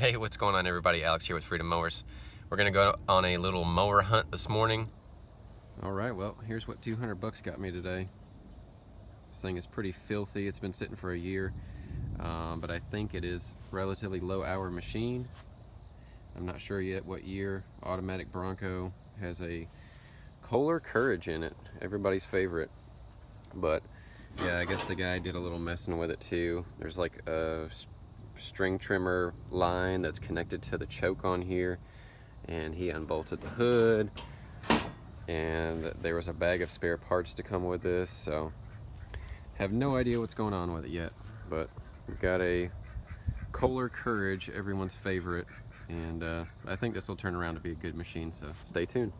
Hey, what's going on everybody? Alex here with Freedom Mowers. We're gonna go on a little mower hunt this morning. All right, well, here's what 200 bucks got me today. This thing is pretty filthy. It's been sitting for a year, um, but I think it is relatively low hour machine. I'm not sure yet what year. Automatic Bronco has a Kohler Courage in it, everybody's favorite. But yeah, I guess the guy did a little messing with it too. There's like a string trimmer line that's connected to the choke on here. And he unbolted the hood. And there was a bag of spare parts to come with this so have no idea what's going on with it yet. But we've got a Kohler Courage everyone's favorite. And uh, I think this will turn around to be a good machine so stay tuned